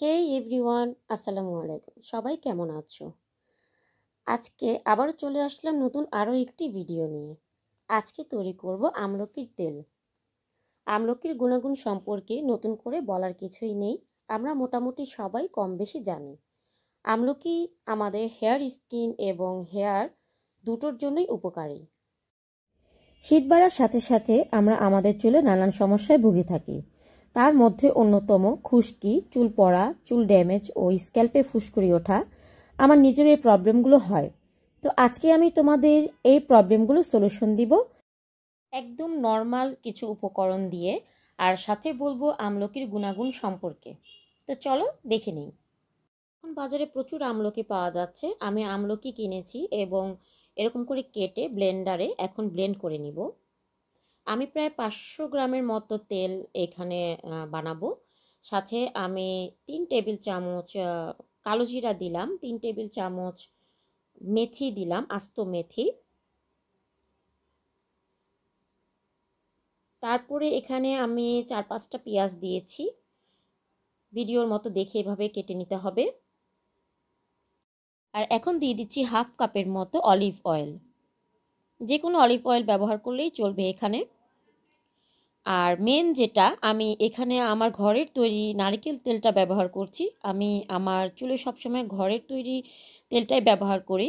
হেই everyone আসসালামু আলাইকুম। সবাই কেমন আছো? আজকে আবার চলে আসলাম নতুন আরও একটি ভিডিও নিয়ে। আজকে তৈরি করব আমলকির তেল। আমলকির গুণাগুণ সম্পর্কে নতুন করে বলার কিছুই নেই। আমরা মোটামুটি সবাই কম বেশি জানি। আমলকি আমাদের হেয়ার স্কিন এবং হেয়ার দুটোর জন্যই উপকারী। শীত বাড়ার সাথে সাথে আমরা আমাদের চুলে নানান সমস্যায় ভুগে থাকি। তার মধ্যে অন্যতম খুশকি চুল পড়া চুল ড্যামেজ ও স্ক্যাল্পে ফুসকুড়ি ওঠা আমার নিজের এই প্রবলেমগুলো হয়। তো আজকে আমি তোমাদের এই প্রবলেমগুলো সলিউশন দিব। একদম নর্মাল কিছু উপকরণ দিয়ে আর সাথে বলব আমলকির গুণাগুণ সম্পর্কে। তো চলো দেখে নিই। এখন বাজারে প্রচুর আমলকি পাওয়া যাচ্ছে। আমি আমলকি কিনেছি এবং এরকম করে কেটে ব্লেন্ডারে এখন ব্লেন্ড করে নিব। আমি প্রায় পাঁচশো গ্রামের মতো তেল এখানে বানাবো। সাথে আমি তিন টেবিল চামচ কালো জিরা দিলাম, তিন টেবিল চামচ মেথি দিলাম, আস্ত মেথি। তারপরে এখানে আমি চার পাঁচটা পেঁয়াজ দিয়েছি। ভিডিওর মতো দেখে এভাবে কেটে নিতে হবে। আর এখন দিয়ে দিচ্ছি হাফ কাপের মতো অলিভ অয়েল। যে কোনো অলিভ অয়েল ব্যবহার করলেই চলবে এখানে। আর মেন যেটা, আমি এখানে আমার ঘরের তৈরি নারকেল তেলটা ব্যবহার করছি। আমি আমার চুলে সবসময় ঘরের তৈরি তেলটাই ব্যবহার করি।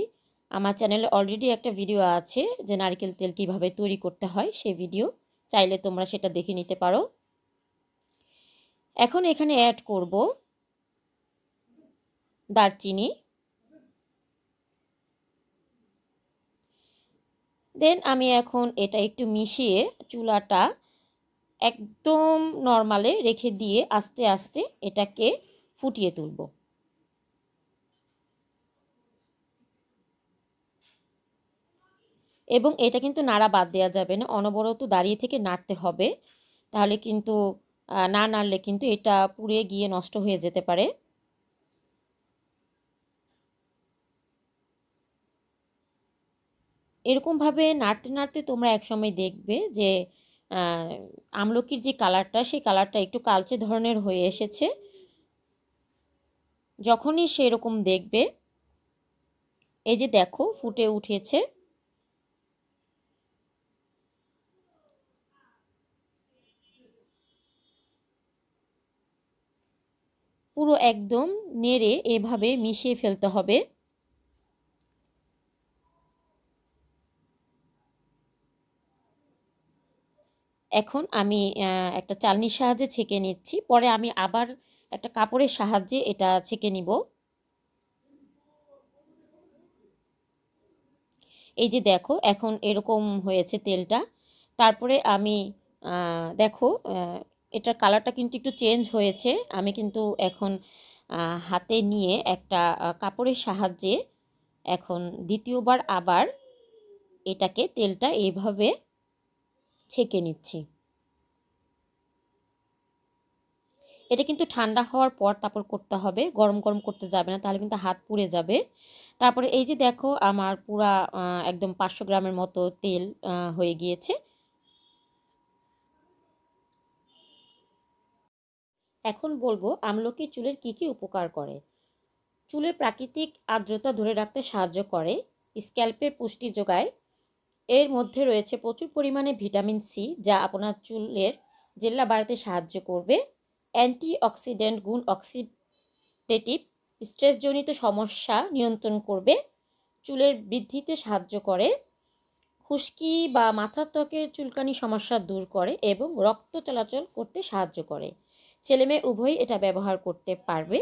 আমার চ্যানেলে অলরেডি একটা ভিডিও আছে যে নারকেল তেল কীভাবে তৈরি করতে হয়, সেই ভিডিও চাইলে তোমরা সেটা দেখে নিতে পারো। এখন এখানে অ্যাড করব দারচিনি। দেন আমি এখন এটা একটু মিশিয়ে চুলাটা একদম নর্মালে রেখে দিয়ে আস্তে আস্তে এটাকে ফুটিয়ে তুলব। এবং এটা কিন্তু নাড়া বাদ দেওয়া যাবে না, অনবরত দাঁড়িয়ে থেকে নাড়তে হবে। তাহলে কিন্তু না নাড়লে কিন্তু এটা পুড়ে গিয়ে নষ্ট হয়ে যেতে পারে। এরকমভাবে নাড়তে নাড়তে তোমরা একসময় দেখবে যে আমলকির যে কালারটা, সেই কালারটা একটু কালচে ধরনের হয়ে এসেছে। যখনই সেরকম দেখবে, এই যে দেখো, ফুটে উঠেছে। পুরো একদম নেড়ে এভাবে মিশিয়ে ফেলতে হবে। এখন আমি একটা চালনির সাহায্যে ছেঁকে নিচ্ছি। পরে আমি আবার একটা কাপড়ের সাহায্যে এটা ছেঁকে নিব। এই যে দেখো, এখন এরকম হয়েছে তেলটা। তারপরে আমি দেখো এটার কালারটা কিন্তু একটু চেঞ্জ হয়েছে। আমি কিন্তু এখন হাতে নিয়ে একটা কাপড়ের সাহায্যে এখন দ্বিতীয়বার আবার এটাকে তেলটা এইভাবে ছেঁকে নিচ্ছি। এটা কিন্তু ঠান্ডা হওয়ার পর তারপর করতে হবে। গরম গরম করতে যাবে না, তাহলে কিন্তু হাত পুড়ে যাবে। তারপরে এই যে দেখো আমার পুরা একদম পাঁচশো গ্রামের মতো তেল হয়ে গিয়েছে। এখন বলব আমলকি চুলের কি কি উপকার করে? চুলের প্রাকৃতিক আর্দ্রতা ধরে রাখতে সাহায্য করে। স্ক্যাল্পে পুষ্টি যোগায়। এর মধ্যে রয়েছে প্রচুর পরিমাণে ভিটামিন সি, যা আপনার চুলের জেল্লা বাড়াতে সাহায্য করবে। অ্যান্টিঅক্সিডেন্ট গুণ অক্সিডেটিভ স্ট্রেসজনিত সমস্যা নিয়ন্ত্রণ করবে, চুলের বৃদ্ধিতে সাহায্য করে, খুশকি বা মাথার ত্বকের চুলকানি সমস্যা দূর করে এবং রক্ত চলাচল করতে সাহায্য করে। ছেলেমেয়ে উভয়ই এটা ব্যবহার করতে পারবে।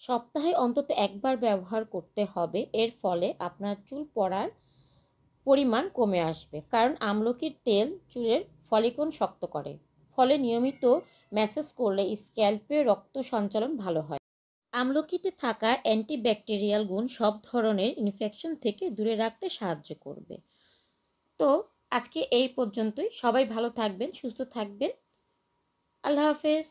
সপ্তাহে অন্তত একবার ব্যবহার করতে হবে, এর ফলে আপনার চুল পড়ার পরিমাণ কমে আসবে, কারণ আমলকির তেল চুলের ফলিকন শক্ত করে। ফলে নিয়মিত ম্যাসেজ করলে স্ক্যাল্পে রক্ত সঞ্চালন ভালো হয়। আমলকিতে থাকা অ্যান্টিব্যাকটেরিয়াল গুণ সব ধরনের ইনফেকশন থেকে দূরে রাখতে সাহায্য করবে। তো আজকে এই পর্যন্তই। সবাই ভালো থাকবেন, সুস্থ থাকবেন। আল্লাহ হাফেজ।